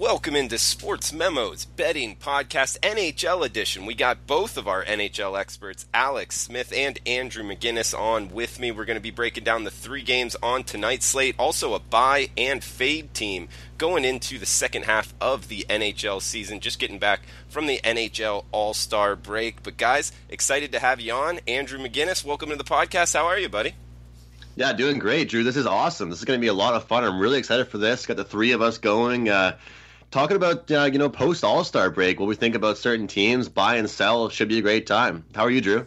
Welcome into Sports Memos Betting Podcast NHL Edition. We got both of our NHL experts, Alex Smith and Andrew McInnis, on with me. We're going to be breaking down the three games on tonight's slate, also a buy and fade team going into the second half of the NHL season. Just getting back from the NHL All Star break. But, guys, excited to have you on. Andrew McInnis, welcome to the podcast. How are you, buddy? Yeah, doing great, Drew. This is awesome. This is going to be a lot of fun. I'm really excited for this. Got the three of us going. Uh, talking about uh, you know post All Star break, what we think about certain teams, buy and sell should be a great time. How are you, Drew?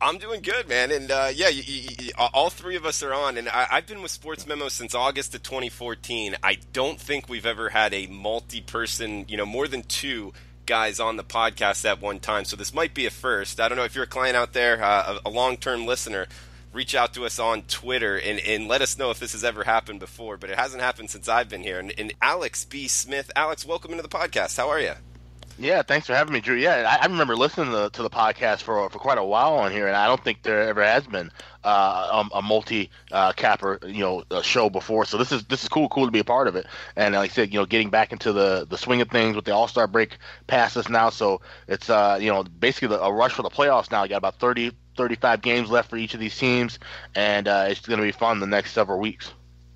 I'm doing good, man, and uh, yeah, you, you, you, all three of us are on, and I, have been with Sports Memo since August of 2014. I don't think we've ever had a multi-person, you know, more than two guys on the podcast at one time. So this might be a first. I don't know if you're a client out there, uh, a, a long-term listener reach out to us on Twitter and, and let us know if this has ever happened before. But it hasn't happened since I've been here. And, and Alex B. Smith, Alex, welcome into the podcast. How are you? Yeah, thanks for having me, Drew. Yeah, I, I remember listening to, to, the podcast for for quite a while on here, and I don't think there ever has been uh, a, a multi uh, capper you know show before. So this is this is cool, cool to be a part of it. And like I said, you know, getting back into the the swing of things with the All Star break past us now, so it's uh you know basically a rush for the playoffs now. You got about 30 35 games left for each of these teams, and uh, it's going to be fun the next several weeks.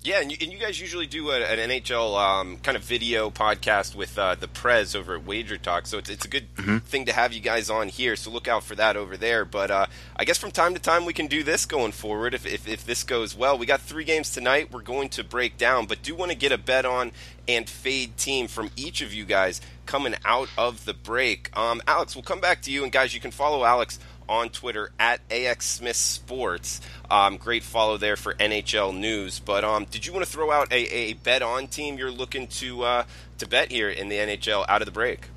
Yeah, and you, and you guys usually do a, an NHL um, kind of video podcast with uh, the Prez over at Wager Talk, so it's, it's a good mm-hmm. thing to have you guys on here. So look out for that over there. But uh, I guess from time to time we can do this going forward if, if, if this goes well. We got three games tonight. We're going to break down, but do want to get a bet on and fade team from each of you guys coming out of the break. Um, Alex, we'll come back to you, and guys, you can follow Alex on Twitter at AX Smith Sports. Um, great follow there for NHL news. But um, did you want to throw out a, a bet on team you're looking to uh, to bet here in the NHL out of the break?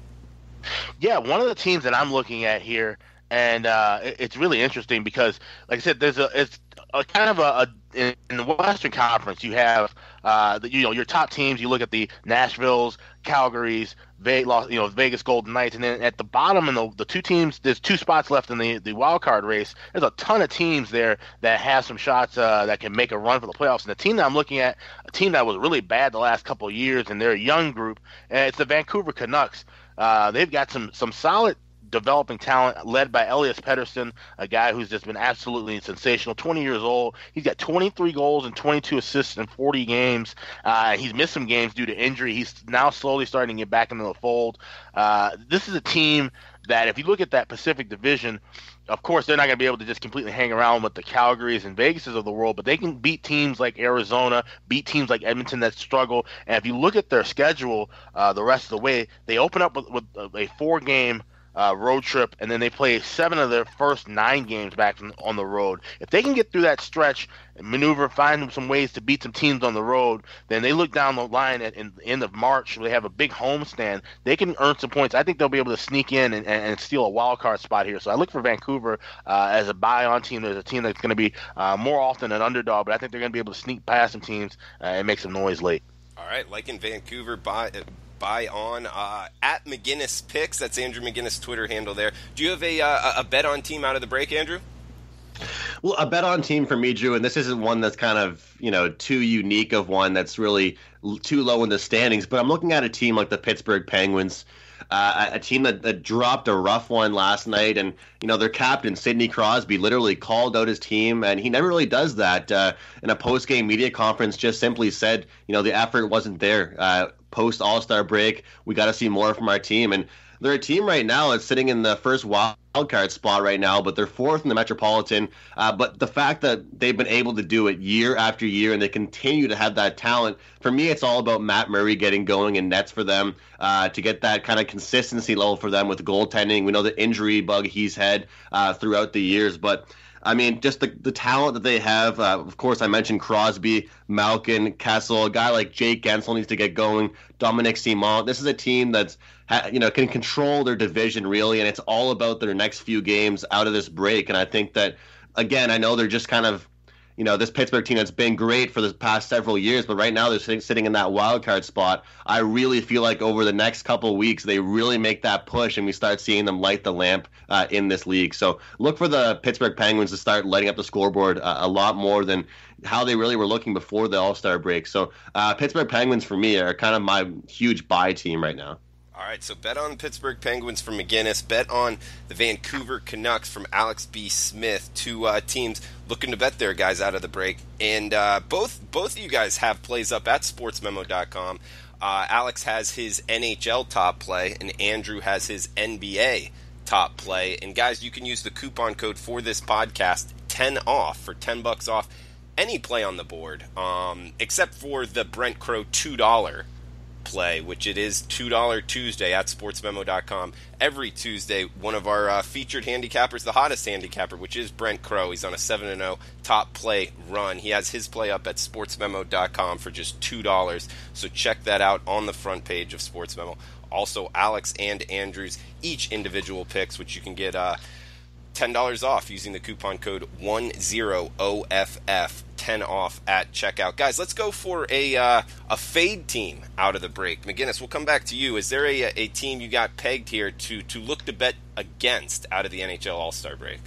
Yeah, one of the teams that I'm looking at here, and uh, it's really interesting because, like I said, there's a it's a kind of a, a in, the Western Conference, you have uh, the, you know your top teams. You look at the Nashville's, Calgary's, Vegas, you know Vegas Golden Knights, and then at the bottom, in the the two teams, there's two spots left in the the wild card race. There's a ton of teams there that have some shots uh, that can make a run for the playoffs. And the team that I'm looking at, a team that was really bad the last couple of years, and they're a young group, and it's the Vancouver Canucks. Uh, they've got some some solid developing talent led by Elias Pettersson, a guy who's just been absolutely sensational. 20 years old. He's got 23 goals and 22 assists in 40 games. Uh, he's missed some games due to injury. He's now slowly starting to get back into the fold. Uh, this is a team that, if you look at that Pacific Division, of course, they're not going to be able to just completely hang around with the Calgarys and Vegases of the world, but they can beat teams like Arizona, beat teams like Edmonton that struggle. And if you look at their schedule, uh, the rest of the way, they open up with, with a four-game uh, road trip, and then they play seven of their first nine games back on the road. If they can get through that stretch and maneuver, find some ways to beat some teams on the road, then they look down the line at the end of March. They have a big homestand. They can earn some points. I think they'll be able to sneak in and, and, and steal a wild card spot here. So I look for Vancouver uh, as a buy on team. There's a team that's going to be uh, more often an underdog, but I think they're going to be able to sneak past some teams uh, and make some noise late. All right, like in Vancouver, buy buy on uh, at McInnis Picks. That's Andrew McInnis' Twitter handle there. Do you have a, uh, a bet on team out of the break, Andrew? Well, a bet on team for me, Drew, and this isn't one that's kind of you know too unique of one that's really too low in the standings. But I'm looking at a team like the Pittsburgh Penguins uh, a team that, that dropped a rough one last night, and you know their captain Sidney Crosby literally called out his team, and he never really does that. Uh, in a post game media conference, just simply said, you know, the effort wasn't there. Uh, post All Star break, we got to see more from our team, and they're a team right now that's sitting in the first wild card spot right now, but they're fourth in the Metropolitan. Uh, but the fact that they've been able to do it year after year and they continue to have that talent, for me, it's all about Matt Murray getting going in nets for them uh, to get that kind of consistency level for them with goaltending. We know the injury bug he's had uh, throughout the years, but I mean, just the, the talent that they have. Uh, of course, I mentioned Crosby, Malkin, Kessel. A guy like Jake Guentzel needs to get going. Dominik Simon. This is a team that's you know can control their division really, and it's all about their next few games out of this break. And I think that again, I know they're just kind of you know, this Pittsburgh team that's been great for the past several years, but right now they're sitting, sitting in that wild card spot. I really feel like over the next couple weeks, they really make that push and we start seeing them light the lamp uh, in this league. So look for the Pittsburgh Penguins to start lighting up the scoreboard uh, a lot more than how they really were looking before the All Star break. So uh, Pittsburgh Penguins for me are kind of my huge buy team right now. All right, so bet on Pittsburgh Penguins from McInnis. Bet on the Vancouver Canucks from Alex B. Smith. Two uh, teams looking to bet their guys out of the break, and uh, both both of you guys have plays up at SportsMemo.com. Uh, Alex has his NHL top play, and Andrew has his NBA top play. And guys, you can use the coupon code for this podcast ten off for ten bucks off any play on the board, um, except for the Brent Crow two dollar play, which it is $2 Tuesday at sportsmemo.com. Every Tuesday, one of our uh, featured handicappers, the hottest handicapper, which is Brent Crow. He's on a 7 0 top play run. He has his play up at sportsmemo.com for just $2. So check that out on the front page of Sports Memo. Also, Alex and Andrew's each individual picks, which you can get. Uh, $10 off using the coupon code 10OFF 10 off at checkout. Guys, let's go for a uh, a fade team out of the break. McInnis, we'll come back to you. Is there a, a team you got pegged here to to look to bet against out of the NHL All-Star break?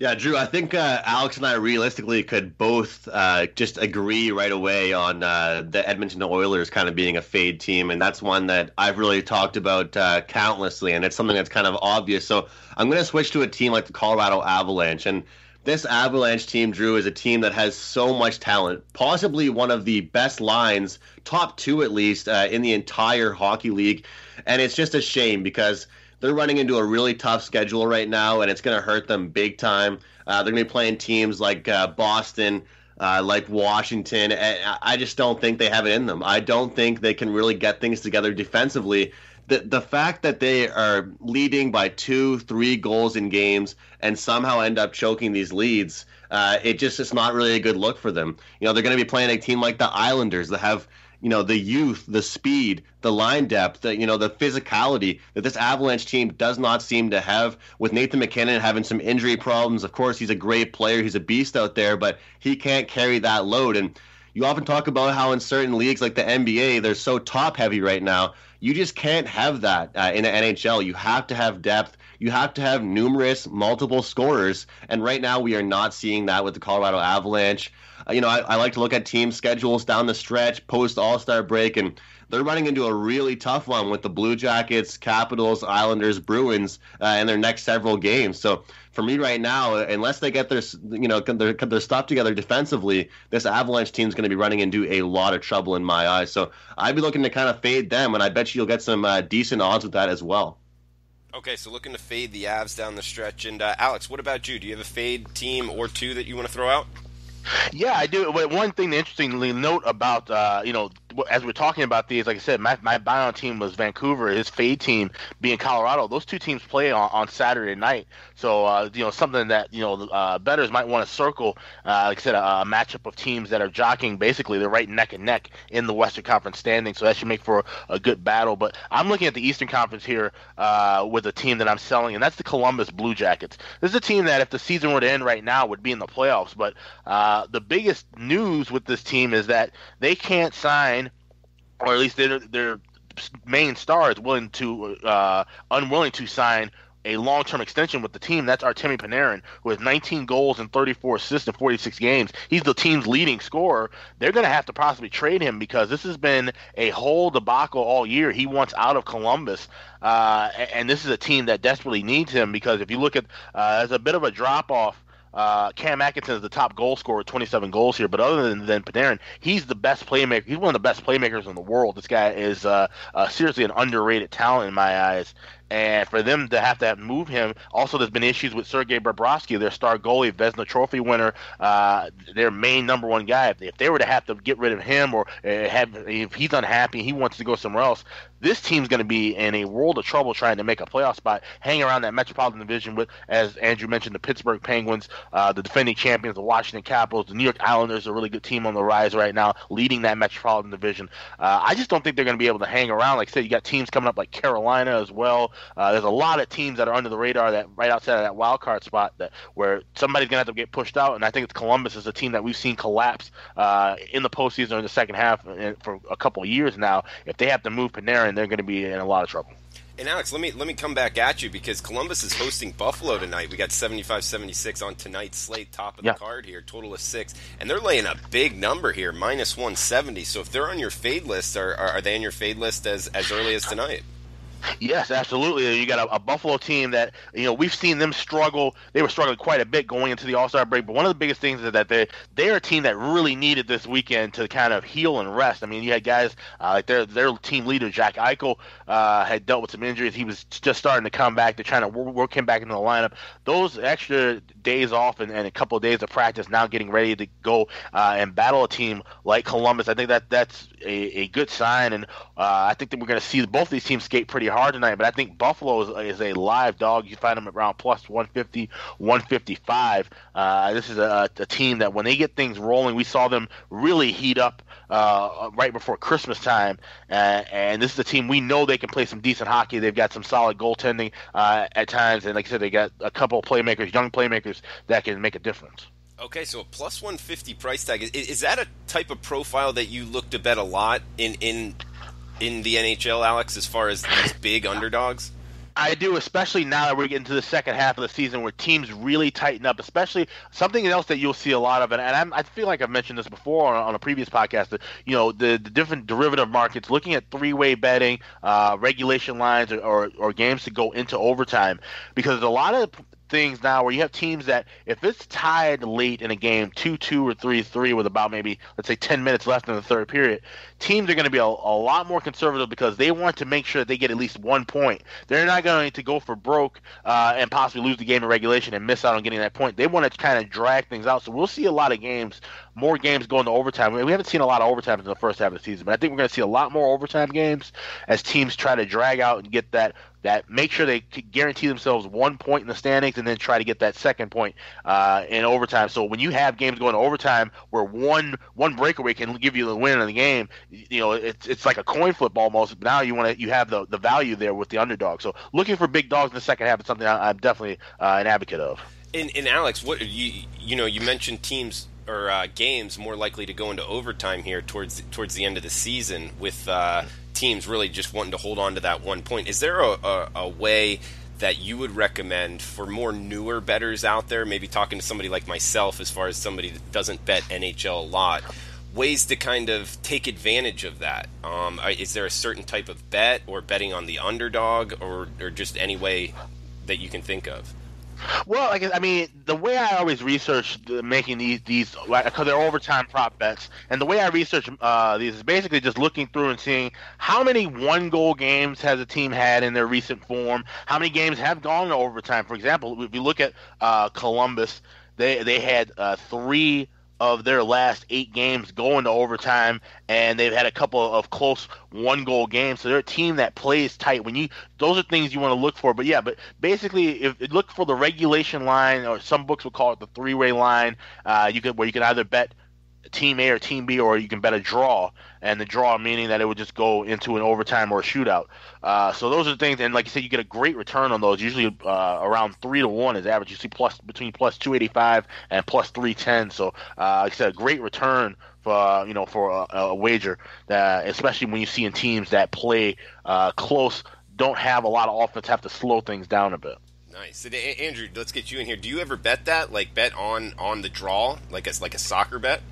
Yeah, Drew, I think uh, Alex and I realistically could both uh, just agree right away on uh, the Edmonton Oilers kind of being a fade team. And that's one that I've really talked about uh, countlessly. And it's something that's kind of obvious. So I'm going to switch to a team like the Colorado Avalanche. And this Avalanche team, Drew, is a team that has so much talent, possibly one of the best lines, top two at least, uh, in the entire hockey league. And it's just a shame because they're running into a really tough schedule right now, and it's going to hurt them big time. Uh, they're going to be playing teams like uh, Boston, uh, like Washington. I just don't think they have it in them. I don't think they can really get things together defensively. The, the fact that they are leading by two, three goals in games and somehow end up choking these leads, uh, it just is not really a good look for them. You know, they're going to be playing a team like the Islanders that have you know the youth, the speed, the line depth, the, you know the physicality that this Avalanche team does not seem to have. With Nathan MacKinnon having some injury problems, of course he's a great player, he's a beast out there, but he can't carry that load. And you often talk about how in certain leagues like the NBA, they're so top heavy right now. You just can't have that uh, in the NHL. You have to have depth. You have to have numerous, multiple scorers. And right now, we are not seeing that with the Colorado Avalanche. Uh, you know, I, I, like to look at team schedules down the stretch post All Star break, and they're running into a really tough one with the Blue Jackets, Capitals, Islanders, Bruins uh, in their next several games. So for me right now, unless they get their you know their, their stuff together defensively, this Avalanche team is going to be running into a lot of trouble in my eyes. So I'd be looking to kind of fade them, and I bet you you'll get some uh, decent odds with that as well. Okay, so looking to fade the Avs down the stretch. And uh, Alex, what about you? Do you have a fade team or two that you want to throw out? Yeah, I do. But one thing to interestingly note about, uh, you know, as we're talking about these, like I said, my, my buy on team was Vancouver. His fade team being Colorado. Those two teams play on, on Saturday night. So, uh, you know, something that, you know, uh, betters might want to circle, uh, like I said, a, a, matchup of teams that are jockeying basically, they're right neck and neck in the Western Conference standing. So that should make for a, good battle. But I'm looking at the Eastern Conference here uh, with a team that I'm selling, and that's the Columbus Blue Jackets. This is a team that, if the season were to end right now, would be in the playoffs. But uh, the biggest news with this team is that they can't sign, or at least their their main star is willing to uh, unwilling to sign a long-term extension with the team. That's Artemi Panarin, who has 19 goals and 34 assists in 46 games. He's the team's leading scorer. They're going to have to possibly trade him because this has been a whole debacle all year. He wants out of Columbus, uh, and this is a team that desperately needs him because if you look at, uh, as a bit of a drop-off uh, Cam Atkinson is the top goal scorer with 27 goals here, but other than, than Panarin, he's the best playmaker. He's one of the best playmakers in the world. This guy is uh, uh, seriously an underrated talent in my eyes and for them to have to move him. Also, there's been issues with Sergei Bobrovsky, their star goalie, Vezina Trophy winner, uh, their main number one guy. If they, if they, were to have to get rid of him or uh, have if he's unhappy, he wants to go somewhere else. This team's going to be in a world of trouble trying to make a playoff spot, hang around that Metropolitan Division with, as Andrew mentioned, the Pittsburgh Penguins, uh, the defending champions, the Washington Capitals, the New York Islanders, a really good team on the rise right now, leading that Metropolitan Division. Uh, I just don't think they're going to be able to hang around. Like I said, you got teams coming up like Carolina as well uh, there's a lot of teams that are under the radar that right outside of that wild card spot that where somebody's gonna have to get pushed out, and I think it's Columbus is a team that we've seen collapse uh, in the postseason or in the second half for a couple of years now. If they have to move Panarin, they're going to be in a lot of trouble. And Alex, let me let me come back at you because Columbus is hosting Buffalo tonight. We got 75-76 on tonight's slate, top of the yeah. card here, total of six, and they're laying a big number here, minus one seventy. So if they're on your fade list, are, are they on your fade list as as early as tonight? Yes, absolutely. You got a, a, Buffalo team that you know we've seen them struggle. They were struggling quite a bit going into the All Star break. But one of the biggest things is that they they're a team that really needed this weekend to kind of heal and rest. I mean, you had guys uh, like their their team leader Jack Eichel uh, had dealt with some injuries. He was just starting to come back. They're trying to work him back into the lineup. Those extra days off and, and a couple of days of practice, now getting ready to go uh, and battle a team like Columbus. I think that that's a, a good sign, and uh, I think that we're going to see both these teams skate pretty hard tonight. But I think Buffalo is, is a live dog. You find them around plus 150, 155. Uh, this is a, a, team that when they get things rolling, we saw them really heat up uh, right before Christmas time. Uh, and this is a team we know they can play some decent hockey. They've got some solid goaltending uh, at times, and like I said, they got a couple of playmakers, young playmakers that can make a difference. Okay, so a plus 150 price tag. Is, is that a type of profile that you look to bet a lot in in in the NHL, Alex, as far as these big underdogs? I do, especially now that we're getting to the second half of the season where teams really tighten up. Especially something else that you'll see a lot of, and, i feel like I've mentioned this before on, on a previous podcast. That, you know, the, the different derivative markets, looking at three-way betting, uh, regulation lines, or, or, or games to go into overtime, because a lot of things now where you have teams that if it's tied late in a game, two two or three three, with about maybe let's say ten minutes left in the third period, teams are going to be a, a, lot more conservative because they want to make sure that they get at least one point. They're not going to go for broke uh, and possibly lose the game in regulation and miss out on getting that point. They want to kind of drag things out. So we'll see a lot of games, more games going to overtime. We haven't seen a lot of overtime in the first half of the season, but I think we're going to see a lot more overtime games as teams try to drag out and get that that make sure they guarantee themselves one point in the standings and then try to get that second point uh, in overtime. So when you have games going to overtime where one one breakaway can give you the win in the game, you know it's it's like a coin flip almost. But now you want to you have the the value there with the underdog. So looking for big dogs in the second half is something I, am definitely uh, an advocate of. And, and Alex, what you you know you mentioned teams or uh, games more likely to go into overtime here towards towards the end of the season with uh, teams really just wanting to hold on to that one point. Is there a, a, a way that you would recommend for more newer betters out there? Maybe talking to somebody like myself, as far as somebody that doesn't bet NHL a lot. Ways to kind of take advantage of that. Um, is there a certain type of bet, or betting on the underdog, or, or just any way that you can think of? Well, I guess I mean the way I always research the, making these these because they're overtime prop bets, and the way I research uh, these is basically just looking through and seeing how many one goal games has a team had in their recent form, how many games have gone to overtime. For example, if you look at uh, Columbus, they they had uh, three of their last eight games going to overtime, and they've had a couple of close one goal games. So they're a team that plays tight. When you those are things you want to look for. But yeah, but basically, if look for the regulation line, or some books will call it the three way line. Uh, you could where you can either bet team A or team B, or you can bet a draw, and the draw meaning that it would just go into an overtime or a shootout. Uh, so those are the things, and like you said, you get a great return on those. Usually uh, around three to one is average. You see plus between plus two eighty five and plus three ten. So uh, like I said, a great return for you know for a, a wager, that, especially when you see in teams that play uh, close, don't have a lot of offense, have to slow things down a bit. Nice, Andrew. Let's get you in here. Do you ever bet that, like bet on on the draw, like a like a soccer bet?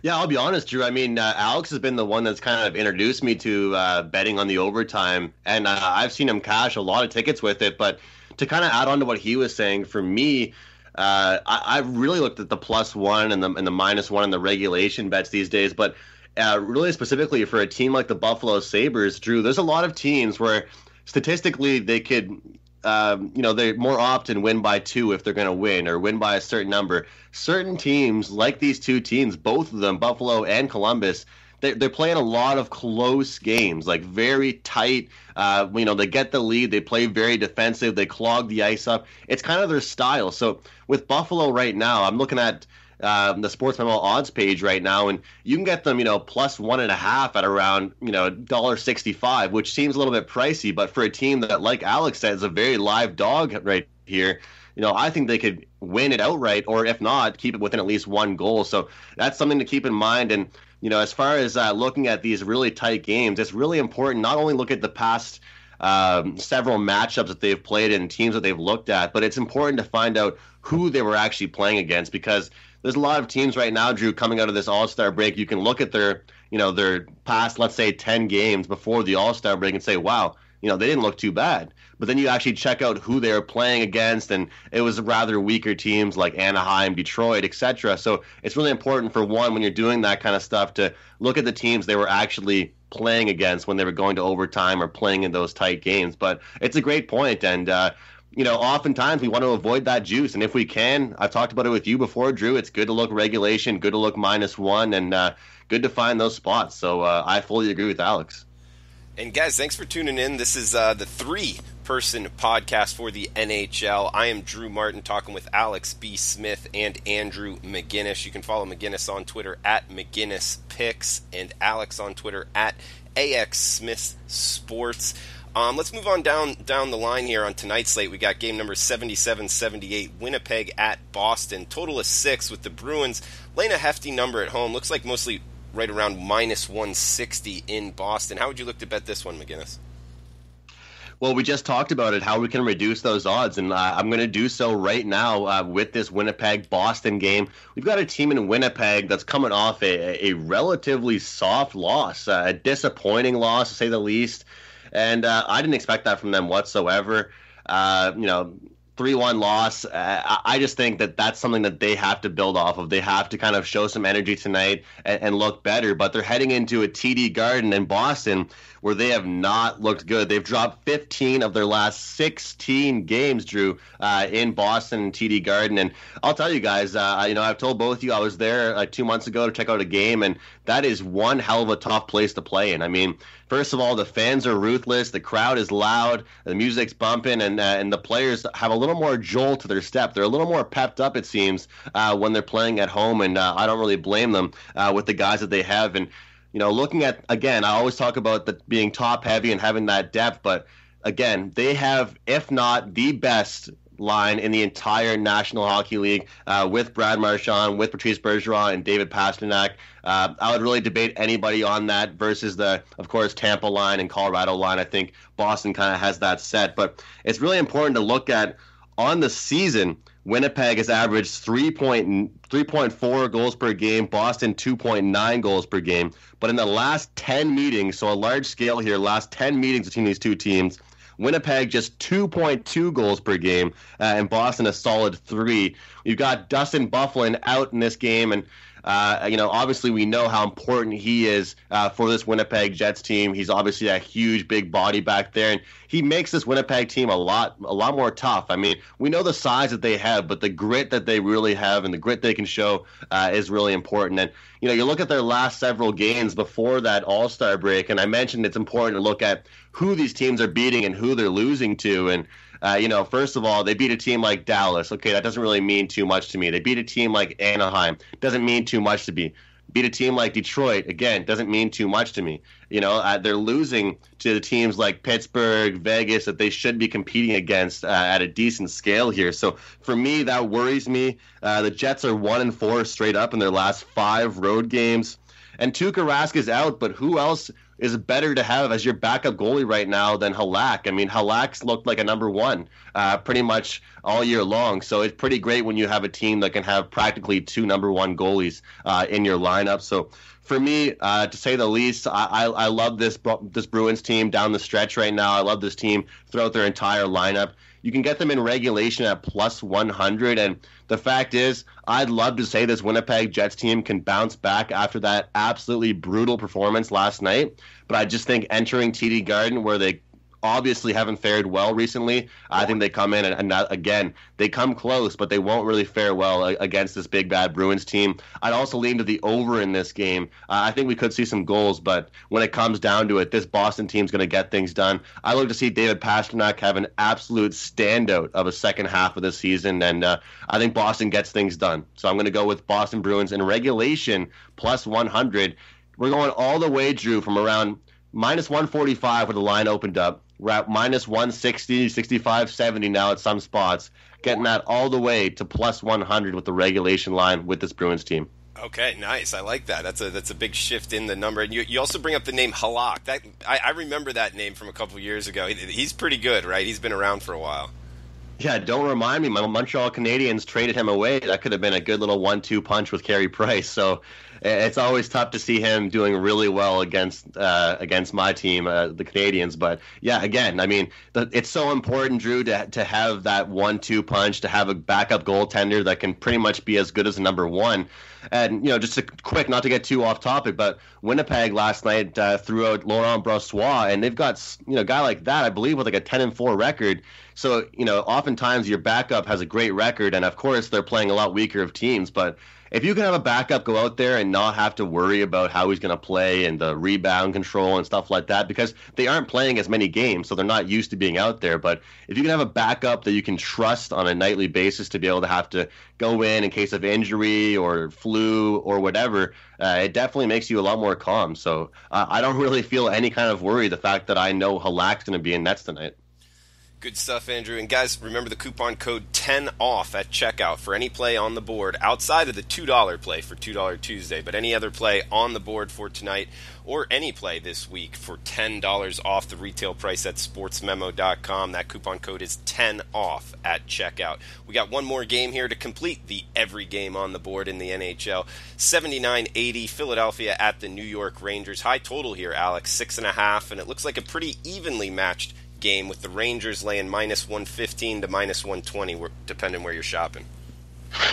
Yeah, I'll be honest, Drew. I mean, uh, Alex has been the one that's kind of introduced me to uh, betting on the overtime, and uh, I've seen him cash a lot of tickets with it. But to kind of add on to what he was saying, for me, uh, I, I really looked at the plus one and the and the minus one and the regulation bets these days. But uh, really specifically for a team like the Buffalo Sabres, Drew, there's a lot of teams where statistically they could um, you know, they more often win by two if they're going to win or win by a certain number. Certain teams, like these two teams, both of them, Buffalo and Columbus, they're, they're playing a lot of close games, like very tight. Uh, you know, they get the lead, they play very defensive, they clog the ice up. It's kind of their style. So with Buffalo right now, I'm looking at um, the Sports Memo odds page right now, and you can get them, you know, plus one and a half at around, you know, dollar sixty-five, which seems a little bit pricey, but for a team that, like Alex said, is a very live dog right here, you know, I think they could win it outright, or if not, keep it within at least one goal. So that's something to keep in mind. And you know, as far as uh, looking at these really tight games, it's really important not only look at the past. Um, several matchups that they've played and teams that they've looked at, but it's important to find out who they were actually playing against because there's a lot of teams right now, Drew, coming out of this All Star break. You can look at their, you know, their past, let's say, ten games before the All Star break and say, wow, you know, they didn't look too bad. But then you actually check out who they were playing against, and it was rather weaker teams like Anaheim, Detroit, etc. So it's really important for one when you're doing that kind of stuff to look at the teams they were actually playing against when they were going to overtime or playing in those tight games. But it's a great point, and uh, you know, oftentimes we want to avoid that juice, and if we can, I've talked about it with you before, Drew. It's good to look regulation, good to look minus one, and uh, good to find those spots. So uh, I fully agree with Alex. And guys, thanks for tuning in. This is uh, the three person podcast for the NHL. I am Drew Martin talking with Alex B. Smith and Andrew McInnis. You can follow McInnis on Twitter at McInnis Picks and Alex on Twitter at AX Smith Sports. Um, let's move on down down the line here on tonight's slate. We got game number 77-78, Winnipeg at Boston. Total of six with the Bruins laying a hefty number at home. Looks like mostly right around minus 160 in Boston. How would you look to bet this one, McInnis? Well, we just talked about it, how we can reduce those odds, and uh, I'm going to do so right now uh, with this Winnipeg Boston game. We've got a team in Winnipeg that's coming off a, a relatively soft loss, a disappointing loss to say the least, and uh, I didn't expect that from them whatsoever. Uh, you know, three one loss. Uh, I just think that that's something that they have to build off of. They have to kind of show some energy tonight and, and look better. But they're heading into a TD Garden in Boston where they have not looked good. They've dropped 15 of their last 16 games, Drew, uh, in Boston and TD Garden. And I'll tell you guys, uh, you know, I've told both of you I was there like two months ago to check out a game, and that is one hell of a tough place to play in. I mean, first of all, the fans are ruthless, the crowd is loud, the music's bumping, and uh, and the players have a little more jolt to their step. They're a little more pepped up, it seems, uh, when they're playing at home, and uh, I don't really blame them uh, with the guys that they have. And you know, looking at again, I always talk about the being top heavy and having that depth, but again, they have, if not the best line in the entire National Hockey League uh, with Brad Marchand, with Patrice Bergeron, and David Pastrnak. Uh, I would really debate anybody on that versus the, of course, Tampa line and Colorado line. I think Boston kind of has that set, but it's really important to look at on the season Winnipeg has averaged 3.4 goals per game, Boston 2.9 goals per game. But in the last 10 meetings, so a large scale here, last 10 meetings between these two teams, Winnipeg just 2.2 goals per game, uh, and Boston a solid three. You've got Dustin Byfuglien out in this game, and uh, you know, obviously we know how important he is uh, for this Winnipeg Jets team. He's obviously a huge, big body back there, and he makes this Winnipeg team a lot, a lot more tough. I mean, we know the size that they have, but the grit that they really have and the grit they can show uh, is really important. And you know, you look at their last several games before that All Star break, and I mentioned it's important to look at who these teams are beating and who they're losing to, and uh, you know, first of all, they beat a team like Dallas. Okay, that doesn't really mean too much to me. They beat a team like Anaheim. Doesn't mean too much to me. Beat a team like Detroit. Again, doesn't mean too much to me. You know, uh, they're losing to the teams like Pittsburgh, Vegas that they should be competing against uh, at a decent scale here. So for me, that worries me. Uh, the Jets are one and four straight up in their last five road games. And Tuukka Rask is out, but who else is better to have as your backup goalie right now than Halak. I mean, Halak's looked like a number one uh, pretty much all year long. So it's pretty great when you have a team that can have practically two number one goalies uh, in your lineup. So for me, uh, to say the least, I, I, I love this this Bruins team down the stretch right now. I love this team throughout their entire lineup. You can get them in regulation at plus 100. And the fact is, I'd love to say this Winnipeg Jets team can bounce back after that absolutely brutal performance last night. But I just think entering TD Garden, where they obviously haven't fared well recently. I think they come in and, and not, again they come close, but they won't really fare well against this big bad Bruins team. I'd also lean to the over in this game. Uh, I think we could see some goals, but when it comes down to it, this Boston team's going to get things done. I look to see David Pastrnak have an absolute standout of a second half of the season, and uh, I think Boston gets things done. So I'm going to go with Boston Bruins in regulation plus 100. We're going all the way, Drew, from around minus 145 where the line opened up. We're minus 160, 65, 70 now at some spots. Getting that all the way to plus 100 with the regulation line with this Bruins team. Okay, nice. I like that. That's a that's a big shift in the number. And you, you also bring up the name Halak. That I, I remember that name from a couple years ago. He, he's pretty good, right? He's been around for a while. Yeah, don't remind me. My Montreal Canadiens traded him away. That could have been a good little one-two punch with Carey Price. So it's always tough to see him doing really well against uh, against my team, uh, the Canadiens. But yeah, again, I mean, the, it's so important, Drew, to to have that one-two punch, to have a backup goaltender that can pretty much be as good as a number one. And you know, just a quick, not to get too off topic, but Winnipeg last night uh, threw out Laurent Brossoit, and they've got you know a guy like that, I believe, with like a ten and four record. So you know, oftentimes your backup has a great record, and of course they're playing a lot weaker of teams, but if you can have a backup go out there and not have to worry about how he's going to play and the rebound control and stuff like that, because they aren't playing as many games, so they're not used to being out there. But if you can have a backup that you can trust on a nightly basis to be able to have to go in in case of injury or flu or whatever, uh, it definitely makes you a lot more calm. So uh, I don't really feel any kind of worry the fact that I know Halak's going to be in nets tonight. Good stuff, Andrew. And guys, remember the coupon code 10 off at checkout for any play on the board outside of the $2 play for $2 Tuesday, but any other play on the board for tonight or any play this week for $10 off the retail price at sportsmemo.com. That coupon code is 10 off at checkout. We got one more game here to complete the every game on the board in the NHL. 79-80 Philadelphia at the New York Rangers. High total here, Alex, six and a half, and it looks like a pretty evenly matched game with the Rangers laying minus 115 to minus 120, depending where you're shopping.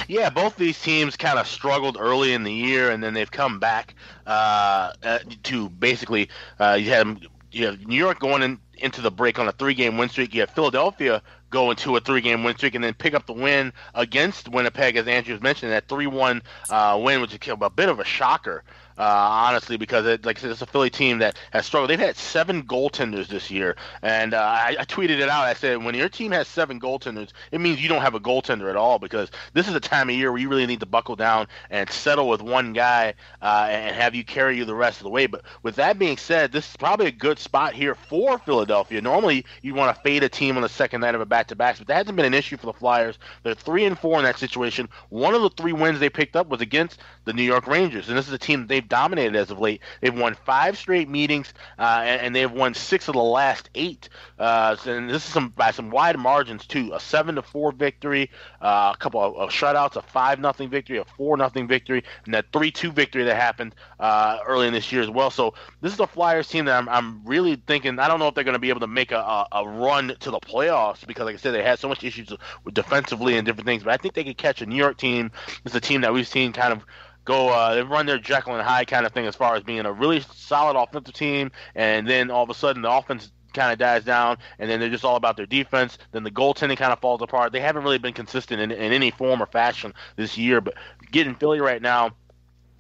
Yeah, both these teams kind of struggled early in the year, and then they've come back uh, uh to basically uh, you have you have New York going in, into the break on a three-game win streak. You have Philadelphia go into a three-game win streak and then pick up the win against Winnipeg, as Andrew was mentioning, that three-one uh, win, which is a bit of a shocker uh, honestly, because it, like I said, it's a Philly team that has struggled. They've had seven goaltenders this year, and uh, I, I, tweeted it out. I said, when your team has seven goaltenders, it means you don't have a goaltender at all, because this is a time of year where you really need to buckle down and settle with one guy uh, and have you carry you the rest of the way. But with that being said, this is probably a good spot here for Philadelphia. Normally, you want to fade a team on the second night of a back-to-back, but that hasn't been an issue for the Flyers. They're three and four in that situation. One of the three wins they picked up was against the New York Rangers, and this is a team they've dominated as of late. They've won five straight meetings, uh, and, and, they've won six of the last eight. Uh, and this is some by some wide margins too. A seven to four victory, uh, a couple of, of, shutouts, a five nothing victory, a four nothing victory, and that three two victory that happened uh, early in this year as well. So this is a Flyers team that I'm, I'm really thinking. I don't know if they're going to be able to make a, a, a, run to the playoffs because, like I said, they had so much issues with defensively and different things. But I think they could catch a New York team. It's a team that we've seen kind of go uh, they run their Jekyll and Hyde kind of thing as far as being a really solid offensive team, and then all of a sudden the offense kind of dies down, and then they're just all about their defense. Then the goaltending kind of falls apart. They haven't really been consistent in, in any form or fashion this year. But getting Philly right now,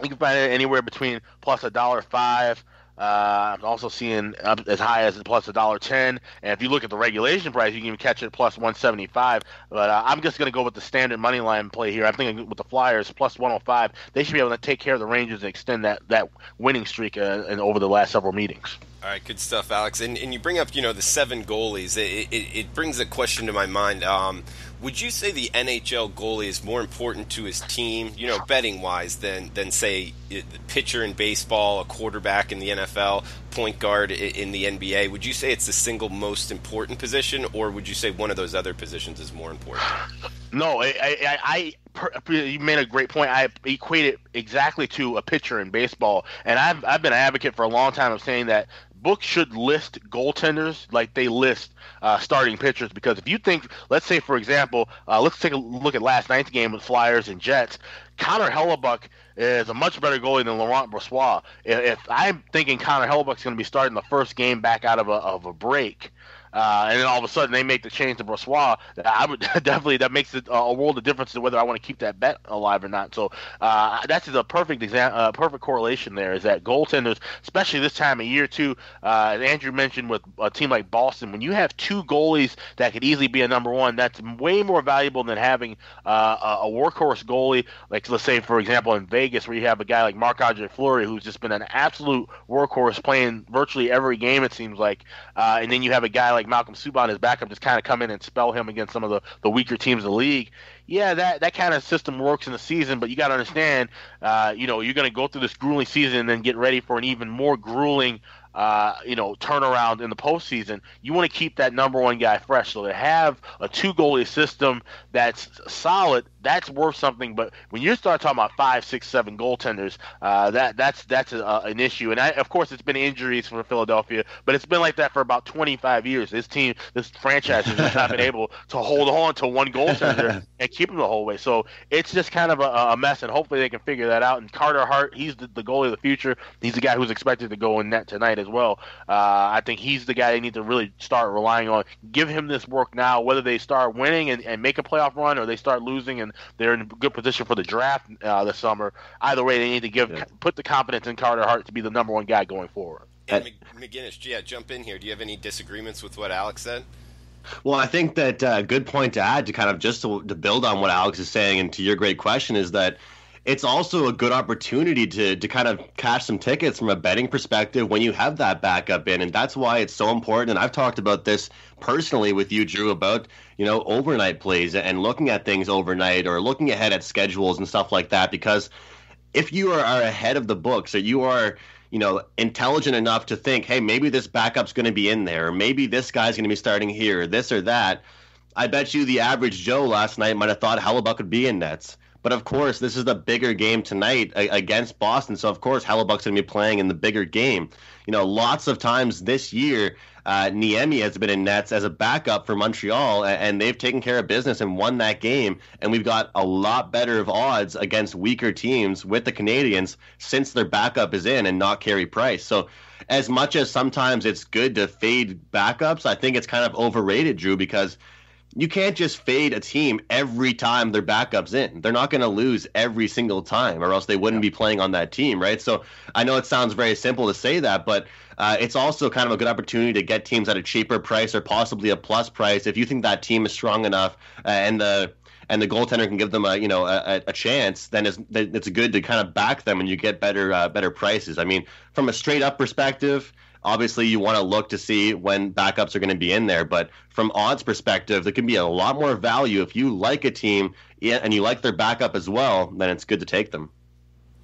you can find it anywhere between plus a dollar five uh, I'm also seeing up as high as plus a dollar ten, and if you look at the regulation price, you can even catch it plus 175. But uh, I'm just going to go with the standard money line play here. I'm thinking with the Flyers plus 105, they should be able to take care of the Rangers and extend that that winning streak uh, and over the last several meetings. All right, good stuff, Alex. And, and you bring up, you know, the seven goalies. It, it, it brings a question to my mind. Um, would you say the NHL goalie is more important to his team, you know, betting wise, than than say the pitcher in baseball, a quarterback in the NFL, point guard in the NBA? Would you say it's the single most important position, or would you say one of those other positions is more important? No, I, I, I you made a great point. I equate it exactly to a pitcher in baseball, and I've I've been an advocate for a long time of saying that books should list goaltenders like they list uh, starting pitchers because if you think, let's say for example, uh, let's take a look at last night's game with Flyers and Jets. Connor Hellebuyck is a much better goalie than Laurent Brossoit. If, if I'm thinking Connor Hellebuyck's going to be starting the first game back out of a, of a break, uh, and then all of a sudden they make the change to Brossoit, I would definitely that makes it a world of difference to whether I want to keep that bet alive or not. So uh, that's a perfect example, uh, perfect correlation there. Is that goaltenders, especially this time of year too, uh, Andrew mentioned with a team like Boston, when you have two goalies that could easily be a number one, that's way more valuable than having uh, a workhorse goalie. Like let's say for example in Vegas, where you have a guy like Marc Andre Fleury, who's just been an absolute workhorse, playing virtually every game it seems like, uh, and then you have a guy like Malcolm Subban, his backup, just kind of come in and spell him against some of the, the weaker teams in the league. Yeah, that, that kind of system works in the season, but you got to understand, uh, you know, you're going to go through this grueling season and then get ready for an even more grueling uh, you know, turnaround in the postseason, you want to keep that number one guy fresh. So to have a two goalie system that's solid, that's worth something. But when you start talking about five, six, seven goaltenders, uh, that that's that's a, an issue. And I, of course, it's been injuries for Philadelphia, but it's been like that for about 25 years. This team, this franchise has just not been able to hold on to one goaltender and keep him the whole way. So it's just kind of a, a, mess, and hopefully they can figure that out. And Carter Hart, he's the, the goalie of the future. He's the guy who's expected to go in net tonight as well. Uh, I think he's the guy they need to really start relying on. Give him this work now, whether they start winning and, and make a playoff run or they start losing and they're in a good position for the draft uh, this summer. Either way, they need to give yeah. put the confidence in Carter Hart to be the number one guy going forward. And McInnis, yeah, jump in here. Do you have any disagreements with what Alex said? Well, I think that a uh, good point to add to kind of just to, to build on what Alex is saying and to your great question is that it's also a good opportunity to to kind of cash some tickets from a betting perspective when you have that backup in, and that's why it's so important. And I've talked about this personally with you, Drew, about you know overnight plays and looking at things overnight or looking ahead at schedules and stuff like that. Because if you are, are ahead of the book, so you are you know, intelligent enough to think, hey, maybe this backup's going to be in there, or maybe this guy's going to be starting here, this or that. I bet you the average Joe last night might have thought Hellebuyck would be in nets. But of course, this is the bigger game tonight against Boston. So of course, Hellebuyck's going to be playing in the bigger game. You know, lots of times this year, uh, Niemi has been in nets as a backup for Montreal, and they've taken care of business and won that game. And we've got a lot better of odds against weaker teams with the Canadiens since their backup is in and not Carey Price. So as much as sometimes it's good to fade backups, I think it's kind of overrated, Drew, because – you can't just fade a team every time their backup's in. They're not going to lose every single time, or else they wouldn't be playing on that team, right? So I know it sounds very simple to say that, but uh, it's also kind of a good opportunity to get teams at a cheaper price or possibly a plus price if you think that team is strong enough uh, and the and the goaltender can give them a you know a, a chance, then it's it's good to kind of back them and you get better uh, better prices. I mean, from a straight up perspective obviously you want to look to see when backups are going to be in there but from odds perspective there can be a lot more value if you like a team and you like their backup as well then it's good to take them.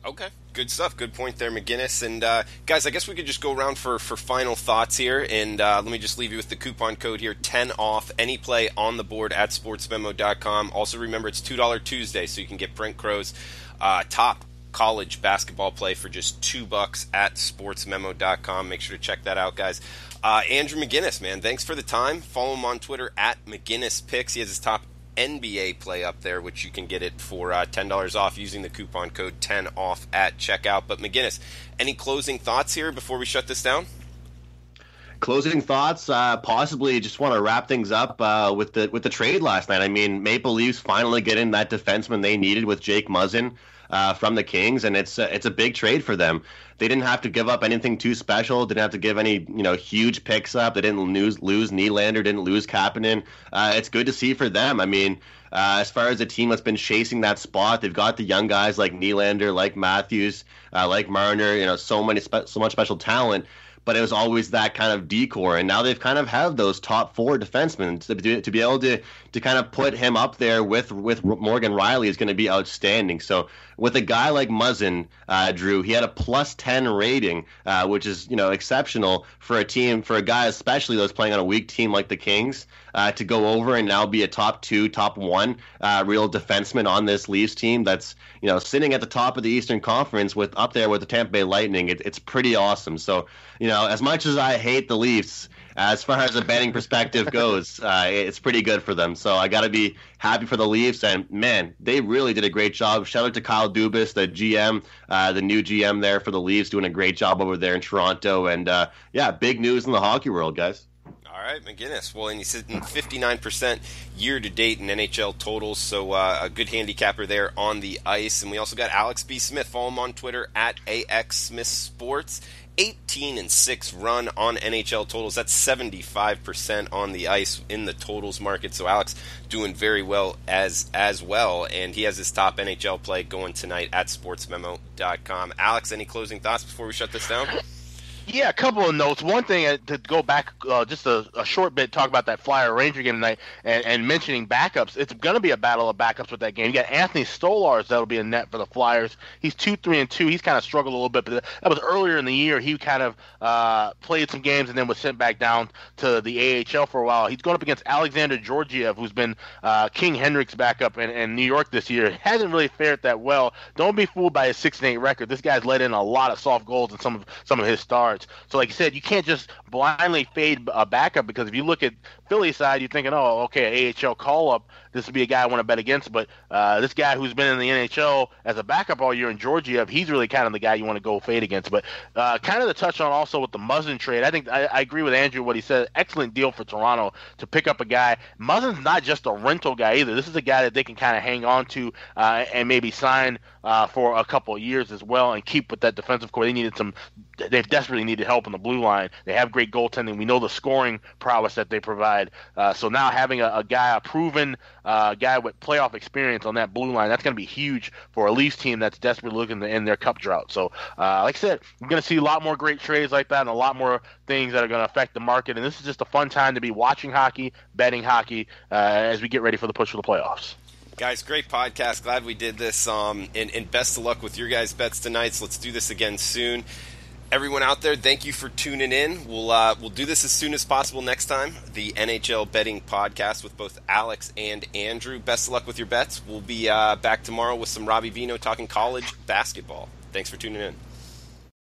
Okay good stuff good point there mcinnis and uh, guys i guess we could just go around for, for final thoughts here and uh, let me just leave you with the coupon code here 10 off any play on the board at sportsmemo.com also remember it's $2 tuesday so you can get brent crow's uh, top college basketball play for just two bucks at sportsmemo.com. Make sure to check that out, guys. Uh, Andrew McInnis, man, thanks for the time. Follow him on Twitter at McInnis Picks. He has his top NBA play up there, which you can get it for uh, ten dollars off using the coupon code ten off at checkout. But McInnis, any closing thoughts here before we shut this down? Closing thoughts, uh, possibly just want to wrap things up uh, with the with the trade last night. I mean, Maple Leafs finally getting that defenseman they needed with Jake Muzzin uh, from the Kings, and it's uh, it's a big trade for them. They didn't have to give up anything too special. Didn't have to give any you know huge picks up. They didn't lose lose Nylander. Didn't lose Kapanen. Uh, it's good to see for them. I mean. Uh, as far as a team that's been chasing that spot, they've got the young guys like Nylander, like Matthews, uh, like Marner. You know, so many, spe- so much special talent but it was always that kind of decor. And now they've kind of have those top four defensemen to, to be able to to kind of put him up there with with Morgan Rielly is going to be outstanding. So with a guy like Muzzin, uh, Drew, he had a plus ten rating, uh, which is you know exceptional for a team for a guy especially that's playing on a weak team like the Kings uh, to go over and now be a top two, top one uh, real defenseman on this Leafs team that's you know sitting at the top of the Eastern Conference with up there with the Tampa Bay Lightning. It, it's pretty awesome. So you know as much as I hate the Leafs as far as a betting perspective goes, uh, it's pretty good for them. So I got to be happy for the Leafs. And man, they really did a great job. Shout out to Kyle Dubas, the GM, uh, the new GM there for the Leafs, doing a great job over there in Toronto. And uh, yeah, big news in the hockey world, guys. All right, McInnis. Well, and he's sitting 59% year to date in NHL totals, so uh, a good handicapper there on the ice. And we also got Alex B. Smith. Follow him on Twitter at AX Smith Sports. 18 and 6 run on NHL totals. That's 75% on the ice in the totals market. So Alex doing very well as as well and he has his top NHL play going tonight at sportsmemo.com. Alex, any closing thoughts before we shut this down? Yeah, a couple of notes. One thing uh, to go back uh, just a, a, short bit, talk about that Flyer Ranger game tonight, and, and mentioning backups. It's going to be a battle of backups with that game. You got Anthony Stolarz that'll be a net for the Flyers. He's two, three, and two. He's kind of struggled a little bit, but that was earlier in the year. He kind of uh, played some games and then was sent back down to the AHL for a while. He's going up against Alexander Georgiev, who's been uh, King Henrik's backup in, in New York this year. Hasn't really fared that well. Don't be fooled by his six and eight record. This guy's let in a lot of soft goals in some of some of his starts. So, like I said, you can't just blindly fade a backup because if you look at Philly side, you're thinking, oh, okay, AHL call up. This would be a guy I want to bet against. But uh, this guy who's been in the NHL as a backup all year in Georgiev, he's really kind of the guy you want to go fade against. But uh, kind of the touch on also with the Muzzin trade. I think I, I, agree with Andrew what he said. Excellent deal for Toronto to pick up a guy. Muzzin's not just a rental guy either. This is a guy that they can kind of hang on to uh, and maybe sign uh, for a couple of years as well and keep with that defensive core. They needed some. They've desperately needed help on the blue line. They have great goaltending. We know the scoring prowess that they provide. Uh, so now having a, a guy, a proven uh, guy with playoff experience on that blue line, that's going to be huge for a Leafs team that's desperately looking to end their cup drought. So, uh, like I said, we're going to see a lot more great trades like that and a lot more things that are going to affect the market. And this is just a fun time to be watching hockey, betting hockey uh, as we get ready for the push for the playoffs. Guys, great podcast. Glad we did this. Um, and, and best of luck with your guys' bets tonight. So let's do this again soon everyone out there, thank you for tuning in. We'll uh, we'll do this as soon as possible next time. The NHL betting podcast with both Alex and Andrew. Best of luck with your bets. We'll be uh, back tomorrow with some Robbie Vino talking college basketball. Thanks for tuning in.